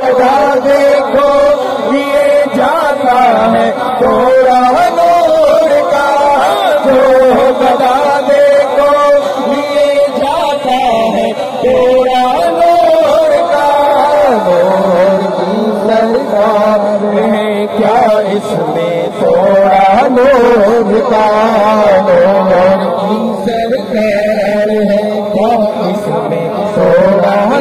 देखो ये जाता है थोड़ा नोर का जो बता देखो ये जाता है थोड़ा नोर का नूर की सरकार है क्या इसमें थोड़ा नूर का नूर की सरकार है क्या इसमें